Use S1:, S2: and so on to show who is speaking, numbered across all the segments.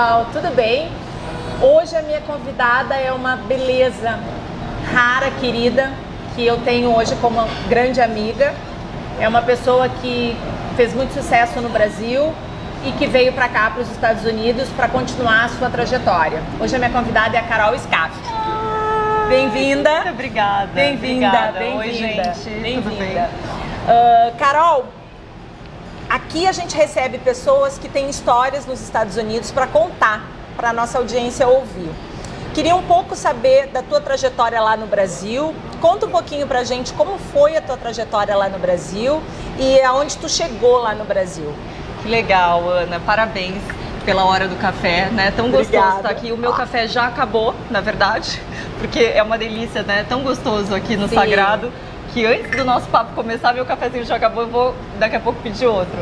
S1: pessoal, tudo bem? Hoje a minha convidada é uma beleza rara, querida, que eu tenho hoje como grande amiga. É uma pessoa que fez muito sucesso no Brasil e que veio para cá, para os Estados Unidos, para continuar a sua trajetória. Hoje a minha convidada é a Carol Scaff. Bem-vinda.
S2: Muito obrigada.
S1: Bem-vinda. Bem-vinda.
S2: Oi, gente.
S1: Bem-vinda. Uh, Carol, aqui a gente recebe pessoas que têm histórias nos Estados Unidos para contar, para a nossa audiência ouvir. Queria um pouco saber da tua trajetória lá no Brasil. Conta um pouquinho pra gente como foi a tua trajetória lá no Brasil e aonde tu chegou lá no Brasil.
S2: Que legal, Ana. Parabéns pela hora do café, né? Tão gostoso
S1: Obrigada.
S2: estar aqui. O meu café já acabou, na verdade, porque é uma delícia, né? Tão gostoso aqui no
S1: Sim.
S2: Sagrado que antes do nosso papo começar, meu cafezinho já acabou, eu vou daqui a pouco pedir outro.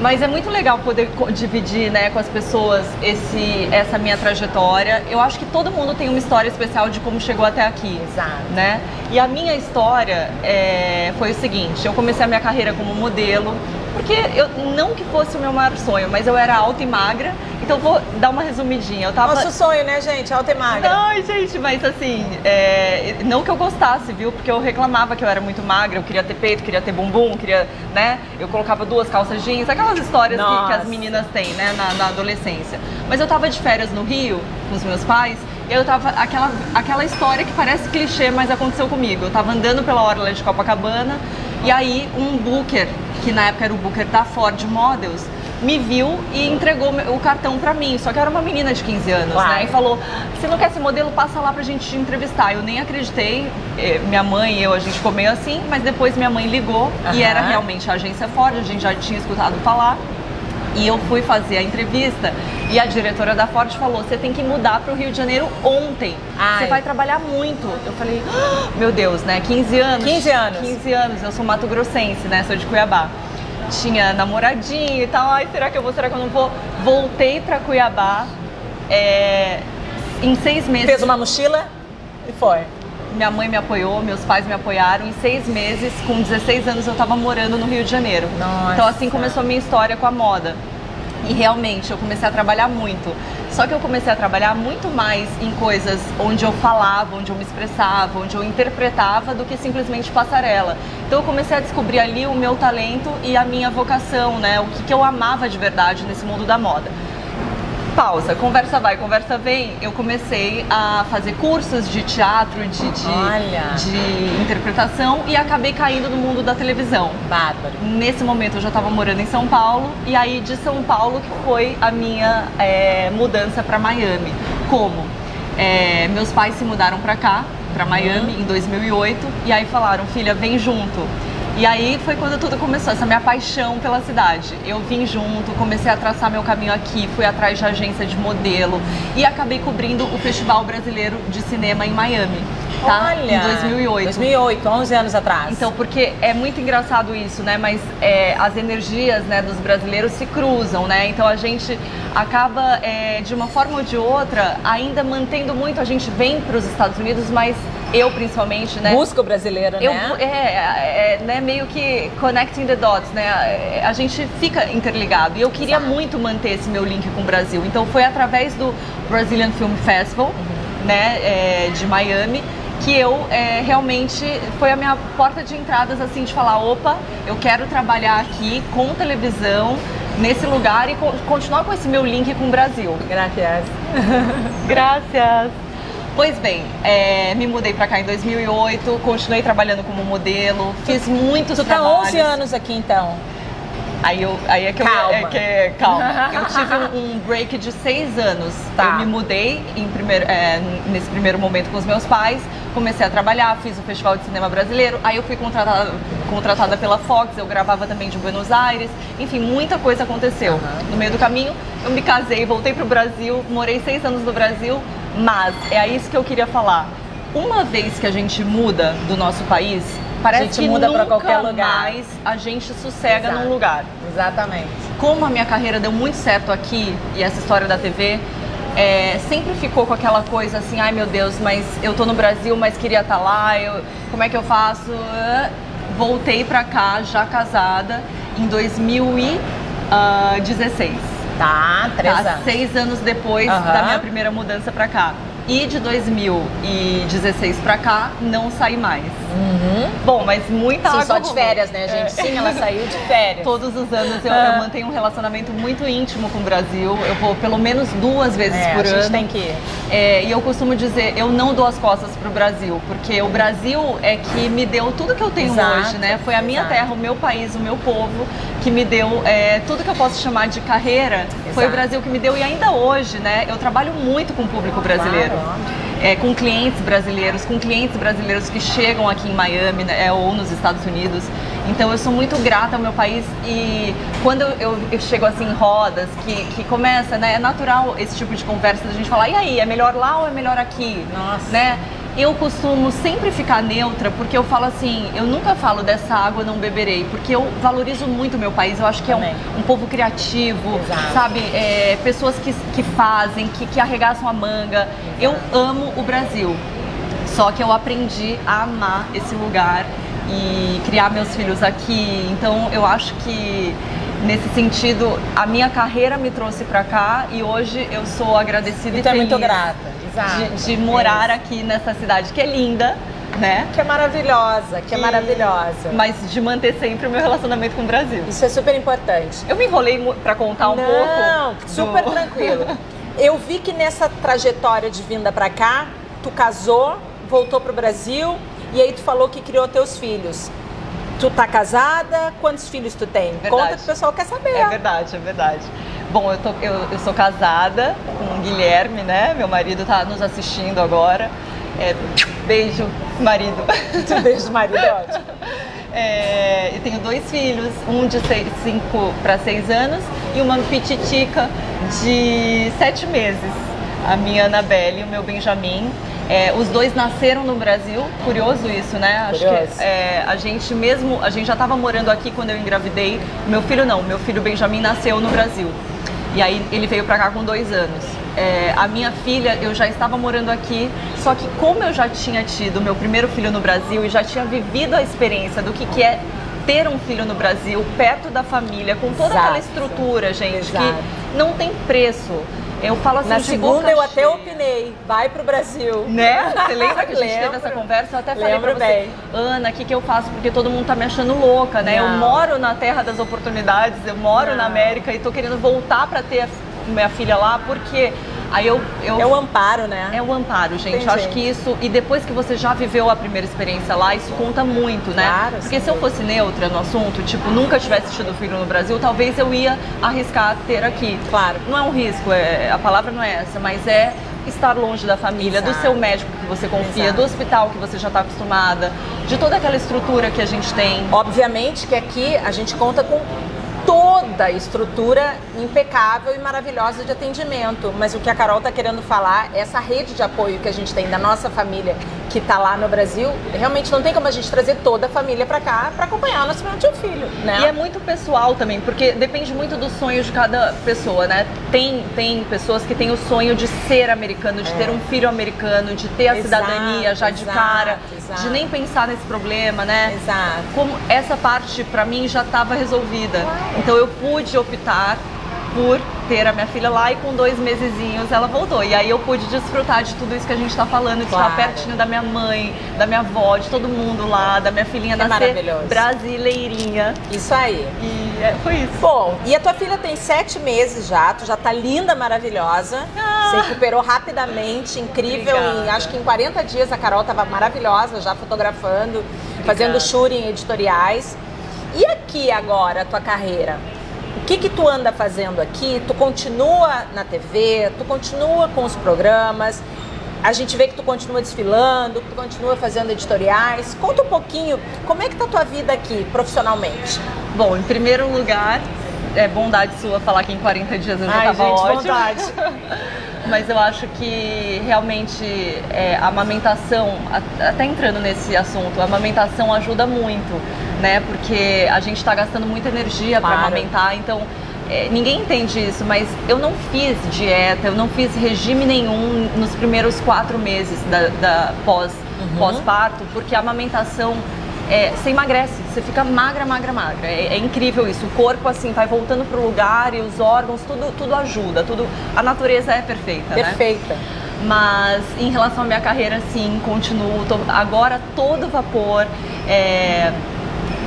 S2: Mas é muito legal poder dividir né, com as pessoas esse, essa minha trajetória. Eu acho que todo mundo tem uma história especial de como chegou até aqui.
S1: Exato.
S2: Né? E a minha história é, foi o seguinte: eu comecei a minha carreira como modelo, porque eu não que fosse o meu maior sonho, mas eu era alta e magra. Então vou dar uma resumidinha. Eu tava
S1: Nosso sonho, né, gente? Alta e magra.
S2: Ai, gente, mas assim, é, não que eu gostasse, viu? Porque eu reclamava que eu era muito magra, eu queria ter peito, queria ter bumbum, queria, né? Eu colocava duas calças jeans, aquelas histórias que, que as meninas têm, né, na, na adolescência. Mas eu tava de férias no Rio com os meus pais. Eu tava. Aquela, aquela história que parece clichê, mas aconteceu comigo. Eu tava andando pela orla de Copacabana e aí um booker, que na época era o booker da Ford Models, me viu e entregou o cartão pra mim. Só que eu era uma menina de 15 anos,
S1: Claro.
S2: né? E falou: se não quer ser modelo, passa lá pra gente te entrevistar. Eu nem acreditei. Eh, Minha mãe e eu, a gente ficou meio assim, mas depois minha mãe ligou e era realmente a agência Ford, a gente já tinha escutado falar. E eu fui fazer a entrevista e a diretora da Ford falou: você tem que mudar para o Rio de Janeiro ontem.
S1: Ai.
S2: Você vai trabalhar muito. Eu falei: "Ah, meu Deus, né? 15 anos.
S1: 15 anos.
S2: 15 anos. Eu sou mato grossense, né? Sou de Cuiabá. Tinha namoradinho e tal. Ai, será que eu vou? Será que eu não vou? Voltei para Cuiabá. é, em seis meses.
S1: Fez uma mochila e foi.
S2: Minha mãe me apoiou, meus pais me apoiaram. Em seis meses, com 16 anos, eu estava morando no Rio de Janeiro.
S1: Nossa.
S2: Então assim começou a minha história com a moda. E realmente eu comecei a trabalhar muito. Só que eu comecei a trabalhar muito mais em coisas onde eu falava, onde eu me expressava, onde eu interpretava do que simplesmente passarela. Então eu comecei a descobrir ali o meu talento e a minha vocação, né? O que, que eu amava de verdade nesse mundo da moda. Pausa, conversa vai, conversa vem. Eu comecei a fazer cursos de teatro, de, de, de interpretação e acabei caindo no mundo da televisão.
S1: Bárbaro.
S2: Nesse momento eu já estava morando em São Paulo e aí de São Paulo que foi a minha é, mudança para Miami. Como? É, meus pais se mudaram para cá, para Miami, em 2008 e aí falaram, filha, vem junto. E aí foi quando tudo começou, essa minha paixão pela cidade. Eu vim junto, comecei a traçar meu caminho aqui, fui atrás de agência de modelo e acabei cobrindo o Festival Brasileiro de Cinema em Miami, tá?
S1: Olha.
S2: Em 2008.
S1: 2008, 11 anos atrás.
S2: Então, porque é muito engraçado isso, né? Mas é, as energias né, dos brasileiros se cruzam, né? Então a gente acaba, é, de uma forma ou de outra, ainda mantendo muito. A gente vem para os Estados Unidos, mas eu principalmente, né?
S1: Busca o brasileiro,
S2: Eu,
S1: né?
S2: é, é, né, meio que connecting the dots, né? A gente fica interligado. E eu queria
S1: Exato.
S2: muito manter esse meu link com o Brasil. Então foi através do Brazilian Film Festival,
S1: Uhum.
S2: né, é, de Miami, que eu é, realmente foi a minha porta de entradas assim de falar, opa, eu quero trabalhar aqui com televisão nesse lugar e co- continuar com esse meu link com o Brasil.
S1: Gracias.
S2: Graças. Pois bem, é, me mudei pra cá em 2008, continuei trabalhando como modelo, fiz muitos
S1: Tu tá
S2: trabalhos.
S1: 11 anos aqui então.
S2: Aí, eu, aí é que
S1: Calma.
S2: eu. É que, calma. Eu tive um, um break de seis anos.
S1: Tá.
S2: Eu me mudei primeiro, é, nesse primeiro momento com os meus pais, comecei a trabalhar, fiz o Festival de Cinema Brasileiro, aí eu fui contratada, contratada pela Fox, eu gravava também de Buenos Aires, enfim, muita coisa aconteceu.
S1: Aham.
S2: No meio do caminho, eu me casei, voltei pro Brasil, morei seis anos no Brasil, mas é isso que eu queria falar. Uma vez que a gente muda do nosso país, parece
S1: gente
S2: que
S1: muda
S2: nunca
S1: qualquer lugar.
S2: mais a gente sossega
S1: Exato.
S2: num lugar
S1: Exatamente.
S2: como a minha carreira deu muito certo aqui e essa história da TV é, sempre ficou com aquela coisa assim, ai meu Deus, mas eu tô no Brasil, mas queria estar lá, eu, como é que eu faço? Ah, Voltei pra cá já casada em 2016.
S1: Tá, três
S2: tá?
S1: anos.
S2: Seis anos depois
S1: Aham.
S2: da minha primeira mudança pra cá. E de 2016 pra cá, não saí mais.
S1: Uhum.
S2: Bom, mas muita
S1: Sim,
S2: água
S1: só de férias, né, gente? Sim, ela saiu de férias.
S2: Todos os anos eu, eu mantenho um relacionamento muito íntimo com o Brasil. Eu vou pelo menos duas vezes
S1: É,
S2: por
S1: a gente
S2: ano.
S1: tem que ir.
S2: É, e eu costumo dizer, eu não dou as costas pro Brasil, porque o Brasil é que me deu tudo que eu tenho
S1: Exato,
S2: hoje, né? Foi a minha
S1: exato.
S2: terra, o meu país, o meu povo que me deu é, tudo que eu posso chamar de carreira. Foi o
S1: Exato.
S2: Brasil que me deu e ainda hoje, né? Eu trabalho muito com o público brasileiro.
S1: Claro.
S2: É, com clientes brasileiros, com clientes brasileiros que chegam aqui em Miami né, é, ou nos Estados Unidos. Então eu sou muito grata ao meu país e quando eu, eu- eu chego assim em rodas, que, que começa, né? É natural esse tipo de conversa da gente falar, e aí, é melhor lá ou é melhor aqui?
S1: Nossa.
S2: Né? Eu costumo sempre ficar neutra, porque eu falo assim, eu nunca falo dessa água não beberei, porque eu valorizo muito o meu país, eu acho que é
S1: Também.
S2: um, um povo criativo,
S1: Exato.
S2: sabe? É, pessoas que, que fazem, que, que arregaçam a manga. Eu amo o Brasil. Só que eu aprendi a amar esse lugar e criar meus filhos aqui. Então eu acho que nesse sentido a minha carreira me trouxe pra cá e hoje eu sou agradecida
S1: E
S2: e
S1: é
S2: feliz
S1: muito grata. Exato.
S2: de, de morar
S1: É
S2: aqui nessa cidade que é linda, né?
S1: Que é maravilhosa, que é maravilhosa.
S2: Mas de manter sempre o meu relacionamento com o Brasil.
S1: Isso é super importante.
S2: Eu me enrolei pra contar um
S1: Não,
S2: pouco.
S1: super
S2: do-
S1: tranquilo. Eu vi que nessa trajetória de vinda pra cá, tu casou, voltou pro Brasil e aí tu falou que criou teus filhos. Tu tá casada? Quantos filhos tu tem?
S2: Verdade.
S1: Conta que o pessoal quer saber.
S2: É verdade, é verdade. Bom, eu, tô, eu, eu sou casada com o Guilherme, né? Meu marido tá nos assistindo agora. É, beijo, marido.
S1: Tu beijo, marido, é ótimo.
S2: É, eu tenho dois filhos, um de 5 para 6 anos e uma pititica de 7 meses. A minha Anabelle e o meu Benjamin. É, os dois nasceram no Brasil, curioso isso, né? Acho
S1: Curioso.
S2: que é, a gente mesmo, a gente já estava morando aqui quando eu engravidei. Meu filho não, meu filho Benjamin nasceu no Brasil. E aí ele veio pra cá com dois anos. É, a minha filha, eu já estava morando aqui, só que como eu já tinha tido meu primeiro filho no Brasil e já tinha vivido a experiência do que, que é ter um filho no Brasil, perto da família, com toda aquela
S1: Exato.
S2: estrutura, gente,
S1: Exato.
S2: que não tem preço. Eu falo assim,
S1: Na segunda eu até opinei. Vai pro Brasil.
S2: Né? Você lembra que a gente teve essa conversa? Eu até falei
S1: Lembro
S2: pra você,
S1: bem.
S2: Ana, o que, que eu faço? Porque todo mundo tá me achando louca, né? Eu
S1: Não.
S2: moro na terra das oportunidades, eu moro
S1: Não.
S2: na América e tô querendo voltar pra ter minha filha lá, porque aí eu... eu
S1: É o amparo, né?
S2: é o amparo, gente.
S1: Tem
S2: Eu acho que isso, e depois que você já viveu a primeira experiência lá, isso conta muito, né?
S1: Claro,
S2: Porque
S1: sem
S2: se eu fosse neutra no assunto, tipo, nunca tivesse tido filho no Brasil, talvez eu ia arriscar ter aqui.
S1: Claro.
S2: Não é um risco, é, a palavra não é essa, mas é estar longe da família, do
S1: Exato.
S2: seu médico que você confia,
S1: Exato.
S2: do hospital que você já está acostumada, de toda aquela estrutura que a gente tem.
S1: Obviamente que aqui a gente conta com toda a estrutura impecável e maravilhosa de atendimento, mas o que a Carol está querendo falar, essa rede de apoio que a gente tem da nossa família que está lá no Brasil, realmente não tem como a gente trazer toda a família para cá para acompanhar o nascimento de um filho, né?
S2: E é muito pessoal também, porque depende muito do sonho de cada pessoa, né? Tem, tem pessoas que têm o sonho de ser americano, de ter um filho americano, de ter a
S1: É. Exato,
S2: cidadania já de
S1: exato,
S2: cara,
S1: exato.
S2: de nem pensar nesse problema, né?
S1: Exato.
S2: Como essa parte pra mim já estava resolvida. Então eu pude optar por ter a minha filha lá e com dois mesezinhos ela voltou. E aí eu pude desfrutar de tudo isso que a gente está falando, de
S1: Claro.
S2: estar pertinho da minha mãe, da minha avó, de todo mundo lá, da minha filhinha
S1: maravilhoso.
S2: brasileirinha.
S1: Isso aí.
S2: E é, foi isso.
S1: Bom, e a tua filha tem sete meses já, tu já tá linda, maravilhosa.
S2: Ah.
S1: Se recuperou rapidamente, incrível.
S2: Obrigada.
S1: Em, acho que em 40 dias a Carol tava maravilhosa, já fotografando, fazendo shooting editoriais. E aqui agora, a tua carreira? O que que tu anda fazendo aqui? Tu continua na TV? Tu continua com os programas? A gente vê que tu continua desfilando, que tu continua fazendo editoriais. Conta um pouquinho, como é que tá a tua vida aqui, profissionalmente?
S2: Bom, em primeiro lugar, é bondade sua falar que em 40 dias eu já
S1: Ai,
S2: tava
S1: gente,
S2: ótima.
S1: vontade.
S2: Mas eu acho que realmente é, a amamentação, até entrando nesse assunto, a amamentação ajuda muito, né? Porque a gente está gastando muita energia para amamentar, então é, ninguém entende isso, mas eu não fiz dieta, eu não fiz regime nenhum nos primeiros quatro meses da, da pós,
S1: Uhum.
S2: pós-parto, porque a amamentação é, você emagrece, você fica magra, magra, magra. É, é, incrível isso. O corpo, assim, vai voltando pro lugar e os órgãos, tudo, tudo ajuda. Tudo, a natureza é perfeita,
S1: né? Perfeita.
S2: Né? Mas em relação à minha carreira, sim, continuo. Tô, agora todo vapor. É,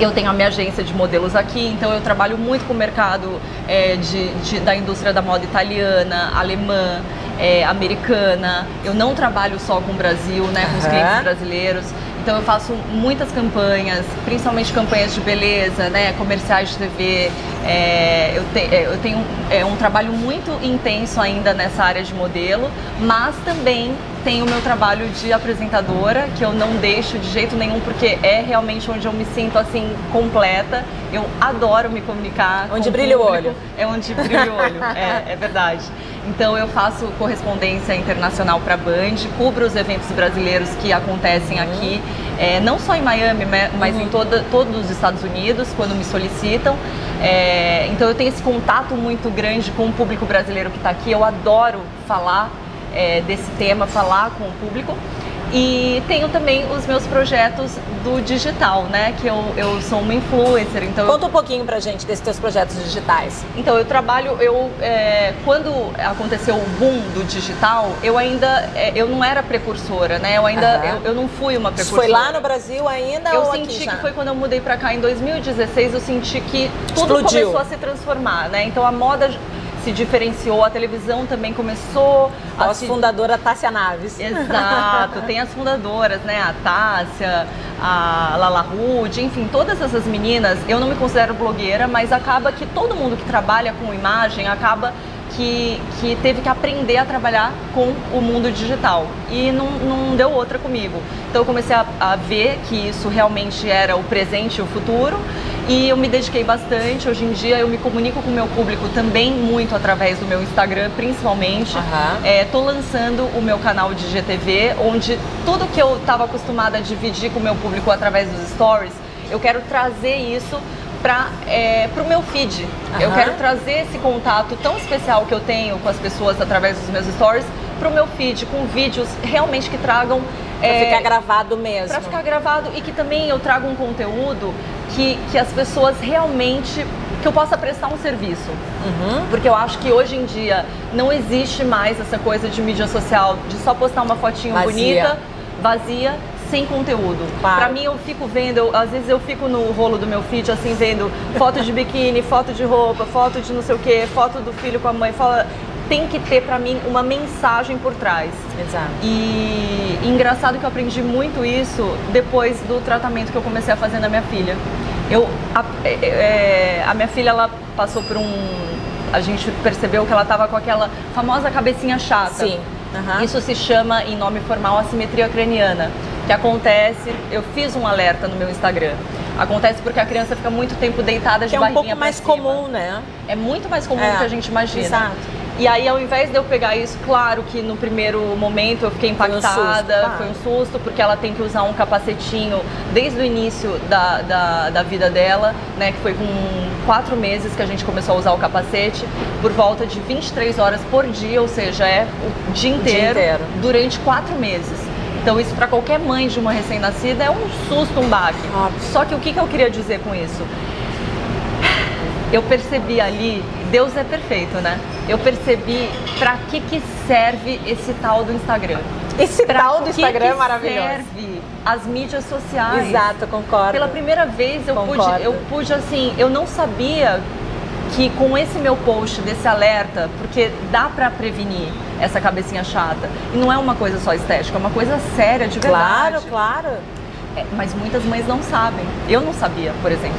S2: eu tenho a minha agência de modelos aqui, então eu trabalho muito com o mercado é, de, de, da indústria da moda italiana, alemã, é, americana. Eu não trabalho só com o Brasil, né, com os clientes brasileiros. Então eu faço muitas campanhas, principalmente campanhas de beleza, né, comerciais de TV. É, eu, te, é, eu, tenho é, um trabalho muito intenso ainda nessa área de modelo, mas também tenho o meu trabalho de apresentadora, que eu não deixo de jeito nenhum, porque é realmente onde eu me sinto assim completa. Eu adoro me comunicar.
S1: Onde brilha o, o olho.
S2: É onde brilha o olho, é, é verdade. Então eu faço correspondência internacional para a Band, cubro os eventos brasileiros que acontecem uhum. aqui, é, não só em Miami, mas uhum. em toda, todos os Estados Unidos, quando me solicitam. É, então eu tenho esse contato muito grande com o público brasileiro que está aqui. Eu adoro falar é, desse tema, falar com o público. E tenho também os meus projetos do digital, né? Que eu, eu sou uma influencer, então...
S1: Conta um pouquinho pra gente desses teus projetos digitais.
S2: Então, eu trabalho, eu... É, quando aconteceu o boom do digital, eu ainda... É, eu não era precursora, né? Eu ainda... Uhum. Eu, eu, não fui uma precursora.
S1: Foi lá no Brasil ainda
S2: eu
S1: ou
S2: senti
S1: que
S2: foi quando eu mudei pra cá em 2016, eu senti que tudo Explodiu. começou a se transformar, né? Então, a moda se diferenciou, a televisão também começou.
S1: A fundadora Tássia Naves.
S2: Exato, tem as fundadoras, né? A Tássia, a Lala Rude, enfim, todas essas meninas. Eu não me considero blogueira, mas acaba que todo mundo que trabalha com imagem acaba que, que teve que aprender a trabalhar com o mundo digital. E não, não deu outra comigo. Então eu comecei a, a ver que isso realmente era o presente e o futuro. E eu me dediquei bastante. Hoje em dia eu me comunico com o meu público também muito através do meu Instagram, principalmente. Estou uhum. é, lançando o meu canal de GTV, onde tudo que eu estava acostumada a dividir com o meu público através dos stories, eu quero trazer isso para é, o meu feed. Uhum. Eu quero trazer esse contato tão especial que eu tenho com as pessoas através dos meus stories para o meu feed, com vídeos realmente que tragam.
S1: Para é, ficar gravado mesmo.
S2: Para ficar gravado e que também eu trago um conteúdo que, que as pessoas realmente que eu possa prestar um serviço. Uhum. Porque eu acho que hoje em dia não existe mais essa coisa de mídia social, de só postar uma fotinho vazia. bonita, vazia, sem conteúdo. Claro. Pra mim, eu fico vendo, eu, às vezes eu fico no rolo do meu feed, assim, vendo foto de biquíni, foto de roupa, foto de não sei o que, foto do filho com a mãe. Fala, tem que ter para mim uma mensagem por trás.
S1: Exato.
S2: E, e engraçado que eu aprendi muito isso depois do tratamento que eu comecei a fazer na minha filha. Eu, a, é, é a minha filha, ela passou por um. A gente percebeu que ela estava com aquela famosa cabecinha chata.
S1: Sim.
S2: Uhum. Isso se chama, em nome formal, assimetria craniana que acontece, eu fiz um alerta no meu Instagram. Acontece porque a criança fica muito tempo deitada de
S1: que
S2: é um
S1: pouco mais
S2: cima.
S1: comum, né?
S2: É muito mais comum é, do que a gente imagina.
S1: Exato.
S2: E aí, ao invés de eu pegar isso, claro que no primeiro momento eu fiquei impactada, foi um susto, foi um susto porque ela tem que usar um capacetinho desde o início da, da, da, vida dela, né? Que foi com quatro meses que a gente começou a usar o capacete, por volta de 23 horas por dia, ou seja, é o dia inteiro, dia inteiro. durante quatro meses. Então isso para qualquer mãe de uma recém-nascida é um susto, um baque. Óbvio. Só que o que, que eu queria dizer com isso? Eu percebi ali, Deus é perfeito, né? Eu percebi para que que serve esse tal do Instagram.
S1: Esse
S2: pra
S1: tal do Instagram
S2: que
S1: é maravilhoso.
S2: serve as mídias sociais.
S1: Exato, concordo.
S2: Pela primeira vez eu concordo. pude, eu pude assim, eu não sabia que com esse meu post, desse alerta, porque dá para prevenir essa cabecinha chata. E não é uma coisa só estética, é uma coisa séria, de
S1: verdade. Claro, claro.
S2: É, mas muitas mães não sabem. Eu não sabia, por exemplo.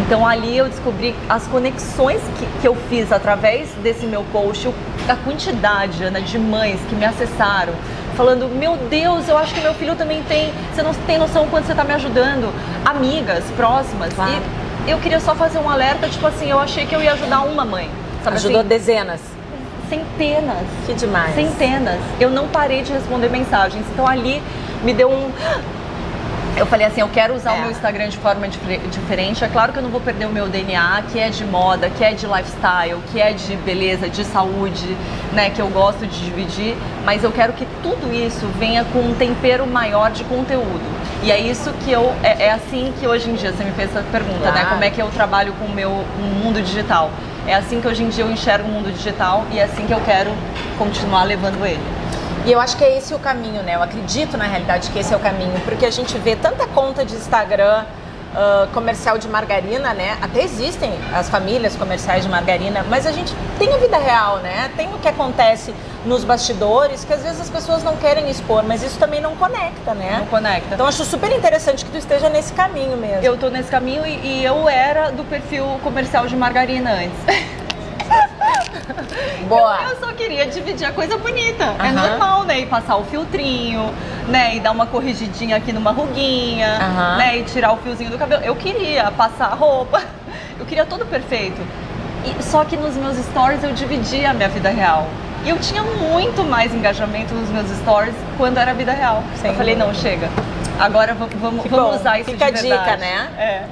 S2: Então ali eu descobri as conexões que, que eu fiz através desse meu post, a quantidade, Ana, de mães que me acessaram, falando: Meu Deus, eu acho que meu filho também tem. Você não tem noção quanto você está me ajudando. Amigas próximas. Claro. E eu queria só fazer um alerta, tipo assim, eu achei que eu ia ajudar uma mãe.
S1: Sabe Ajudou
S2: assim?
S1: dezenas.
S2: Centenas.
S1: Que demais.
S2: Centenas. Eu não parei de responder mensagens. Então ali me deu um. Eu falei assim, eu quero usar é. o meu Instagram de forma diferente. É claro que eu não vou perder o meu DNA, que é de moda, que é de lifestyle, que é de beleza, de saúde, né, que eu gosto de dividir, mas eu quero que tudo isso venha com um tempero maior de conteúdo. E é isso que eu. É, é, assim que hoje em dia, você me fez essa pergunta, né? claro. né? Como é que eu trabalho com o meu mundo digital? É assim que hoje em dia eu enxergo o mundo digital e é assim que eu quero continuar levando ele.
S1: E eu acho que é esse o caminho, né? Eu acredito na realidade que esse é o caminho, porque a gente vê tanta conta de Instagram uh, comercial de margarina, né? Até existem as famílias comerciais de margarina, mas a gente tem a vida real, né? Tem o que acontece nos bastidores que às vezes as pessoas não querem expor, mas isso também não conecta, né?
S2: Não conecta.
S1: Então acho super interessante que tu esteja nesse caminho mesmo.
S2: Eu tô nesse caminho e, e eu era do perfil comercial de margarina antes.
S1: Boa.
S2: Eu, eu, só queria dividir a coisa bonita. Uhum. É normal, né? E passar o filtrinho, né? E dar uma corrigidinha aqui numa ruguinha, uhum. né? E tirar o fiozinho do cabelo. Eu queria passar a roupa. Eu queria tudo perfeito. E, só que nos meus stories eu dividia a minha vida real. E eu tinha muito mais engajamento nos meus stories quando era vida real. Sim. Eu falei, não, chega. Agora vamos, vamos, vamos usar isso
S1: Fica
S2: verdade.
S1: a dica, né? É.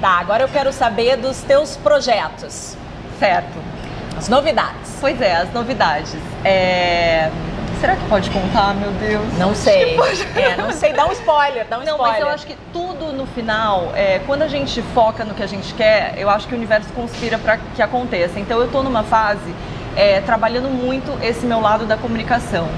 S1: Tá, agora eu quero saber dos teus projetos.
S2: Certo.
S1: As novidades.
S2: Pois é, as novidades. É... Será que pode contar, meu Deus?
S1: Não sei. É, não sei, dá um spoiler, dá um
S2: não,
S1: spoiler.
S2: Mas eu acho que tudo no final, é, quando a gente foca no que a gente quer, eu acho que o universo conspira para que aconteça. Então eu estou numa fase é, trabalhando muito esse meu lado da comunicação.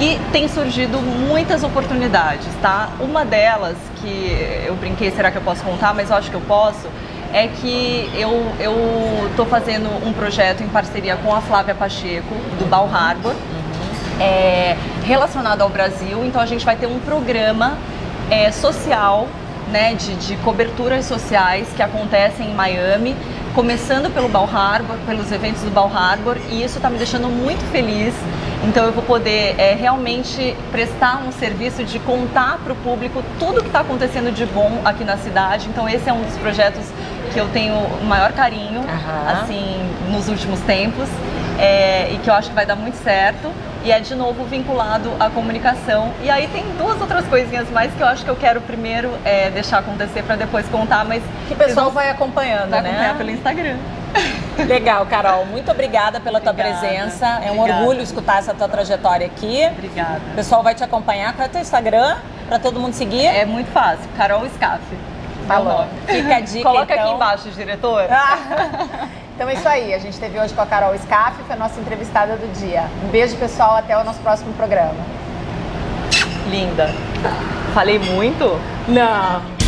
S2: E tem surgido muitas oportunidades, tá? Uma delas, que eu brinquei, será que eu posso contar? Mas eu acho que eu posso é que eu estou fazendo um projeto em parceria com a Flávia Pacheco, do Bal Harbor, uhum. é, relacionado ao Brasil. Então a gente vai ter um programa é, social, né, de, de coberturas sociais que acontecem em Miami, começando pelo Bal Harbor, pelos eventos do Bal Harbor, e isso está me deixando muito feliz. Então eu vou poder é, realmente prestar um serviço de contar para o público tudo o que está acontecendo de bom aqui na cidade. Então esse é um dos projetos que eu tenho o maior carinho, uhum. assim, nos últimos tempos, é, e que eu acho que vai dar muito certo. E é de novo vinculado à comunicação. E aí tem duas outras coisinhas mais que eu acho que eu quero primeiro é, deixar acontecer para depois contar, mas.
S1: Que o pessoal vai acompanhando,
S2: vai
S1: né?
S2: Acompanhar pelo Instagram.
S1: Legal, Carol. Muito obrigada pela obrigada, tua presença. É um obrigada. orgulho escutar essa tua trajetória aqui.
S2: Obrigada.
S1: O pessoal vai te acompanhar. Qual é o teu Instagram? Para todo mundo seguir?
S2: É muito fácil. Carol Scaff.
S1: Falou. Fica a dica.
S2: Coloca
S1: então.
S2: aqui embaixo, diretor.
S1: então é isso aí. A gente teve hoje com a Carol Scaff, foi a nossa entrevistada do dia. Um beijo, pessoal. Até o nosso próximo programa.
S2: Linda. Falei muito?
S1: Não.